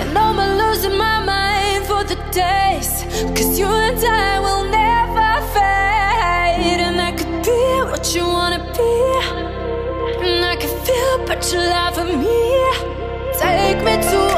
And I'm losing my mind for the days. Cause you and I will never fade. And I could be what you wanna be. And I can feel, but you love for me. Take me to